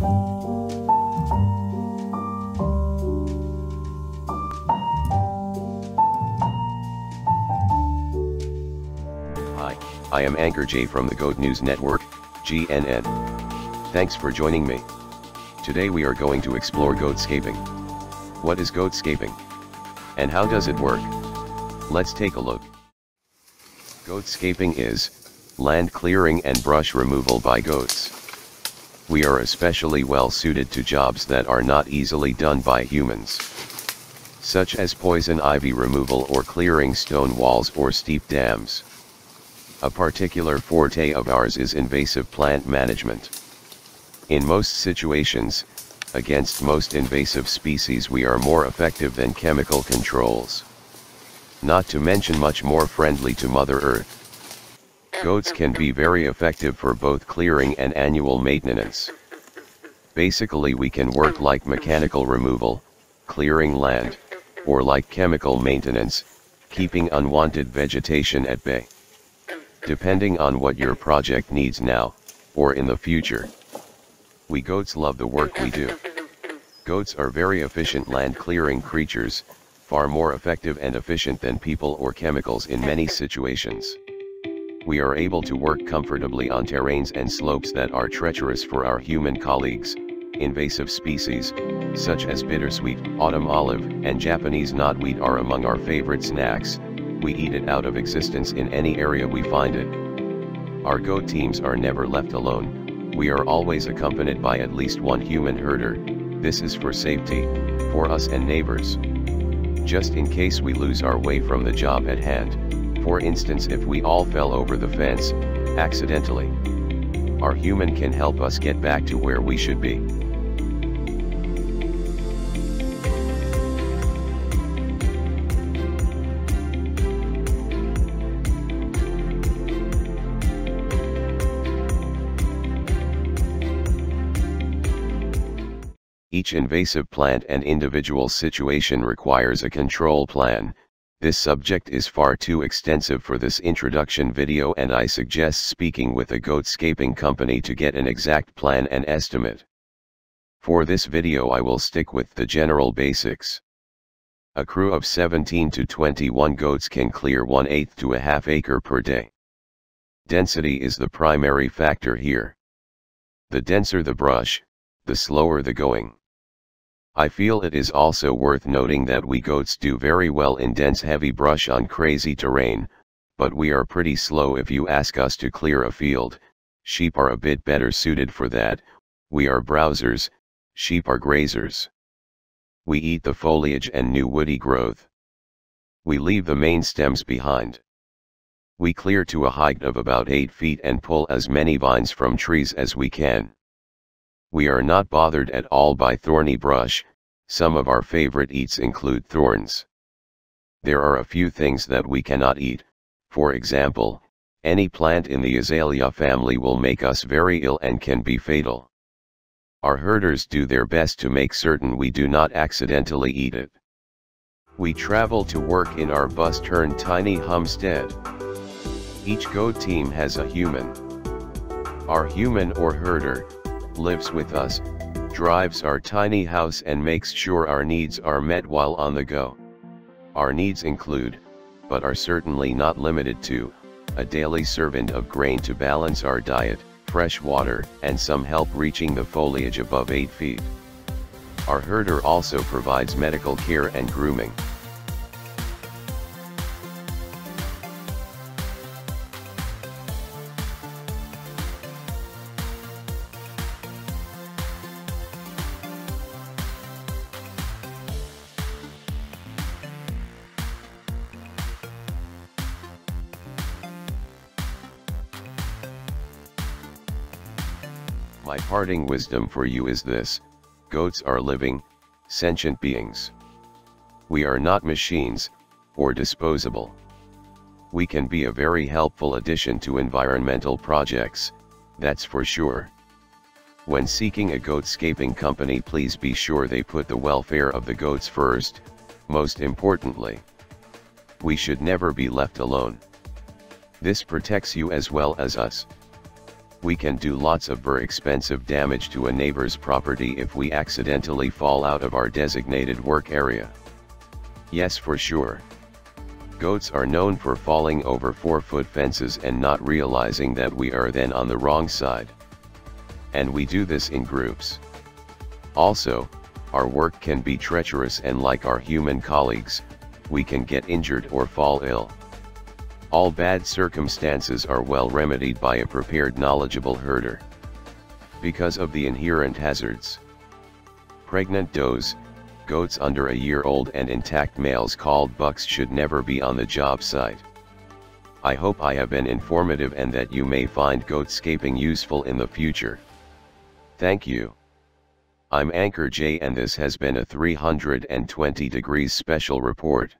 Hi, I am Anchor Jay from the Goat News Network, GNN. Thanks for joining me. Today we are going to explore goatscaping. What is goatscaping? And how does it work? Let's take a look. Goatscaping is land clearing and brush removal by goats. We are especially well suited to jobs that are not easily done by humans. Such as poison ivy removal or clearing stone walls or steep dams. A particular forte of ours is invasive plant management. In most situations, against most invasive species we are more effective than chemical controls. Not to mention much more friendly to Mother Earth. Goats can be very effective for both clearing and annual maintenance. Basically we can work like mechanical removal, clearing land, or like chemical maintenance, keeping unwanted vegetation at bay. Depending on what your project needs now, or in the future. We goats love the work we do. Goats are very efficient land clearing creatures, far more effective and efficient than people or chemicals in many situations we are able to work comfortably on terrains and slopes that are treacherous for our human colleagues, invasive species, such as bittersweet, autumn olive, and Japanese knotweed are among our favorite snacks, we eat it out of existence in any area we find it. Our goat teams are never left alone, we are always accompanied by at least one human herder, this is for safety, for us and neighbors. Just in case we lose our way from the job at hand. For instance if we all fell over the fence, accidentally. Our human can help us get back to where we should be. Each invasive plant and individual situation requires a control plan, this subject is far too extensive for this introduction video and I suggest speaking with a goatscaping company to get an exact plan and estimate. For this video I will stick with the general basics. A crew of 17 to 21 goats can clear 1 8 to a half acre per day. Density is the primary factor here. The denser the brush, the slower the going. I feel it is also worth noting that we goats do very well in dense heavy brush on crazy terrain, but we are pretty slow if you ask us to clear a field, sheep are a bit better suited for that, we are browsers, sheep are grazers. We eat the foliage and new woody growth. We leave the main stems behind. We clear to a height of about 8 feet and pull as many vines from trees as we can. We are not bothered at all by thorny brush, some of our favorite eats include thorns. There are a few things that we cannot eat, for example, any plant in the azalea family will make us very ill and can be fatal. Our herders do their best to make certain we do not accidentally eat it. We travel to work in our bus-turned tiny homestead. Each goat team has a human. Our human or herder, lives with us, drives our tiny house and makes sure our needs are met while on the go. Our needs include, but are certainly not limited to, a daily servant of grain to balance our diet, fresh water, and some help reaching the foliage above 8 feet. Our herder also provides medical care and grooming. My parting wisdom for you is this, goats are living, sentient beings. We are not machines, or disposable. We can be a very helpful addition to environmental projects, that's for sure. When seeking a goatscaping company please be sure they put the welfare of the goats first, most importantly. We should never be left alone. This protects you as well as us. We can do lots of very expensive damage to a neighbor's property if we accidentally fall out of our designated work area. Yes for sure. Goats are known for falling over 4-foot fences and not realizing that we are then on the wrong side. And we do this in groups. Also, our work can be treacherous and like our human colleagues, we can get injured or fall ill. All bad circumstances are well remedied by a prepared knowledgeable herder. Because of the inherent hazards. Pregnant does, goats under a year old and intact males called bucks should never be on the job site. I hope I have been informative and that you may find goatscaping useful in the future. Thank you. I'm Anchor Jay and this has been a 320 degrees special report.